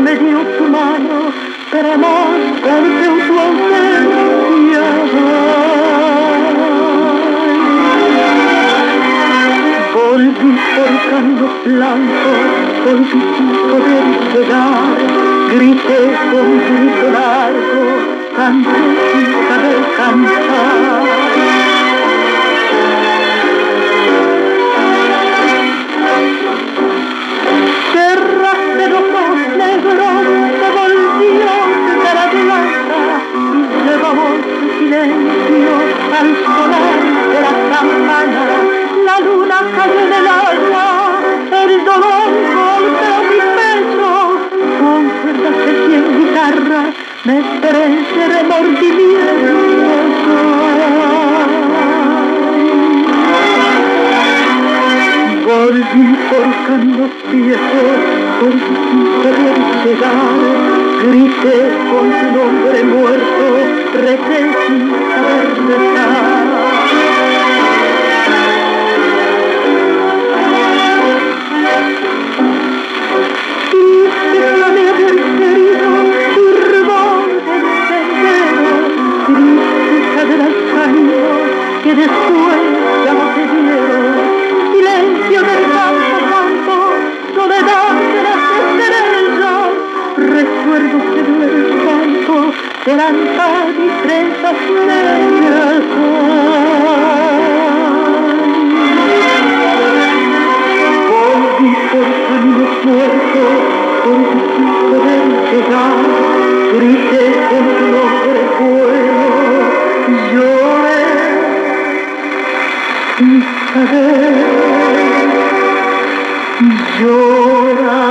Me dio tu mano para amar en tu ausencia. Volví por camino blanco, volví sin poder llegar, grité con grito largo, canté sin saber cantar. Me ese remordimiento. Volví caminos viejos, por poder llegar, grité con tu nombre muerto, recé sin saber rezar. Que después ya no te dieron, silencio del campo campo, soledad de las estrellas, recuerdos que duelen tanto, y trenzas negras. Volví por caminos muertos, volví sin poder llegar, sin saber llorar.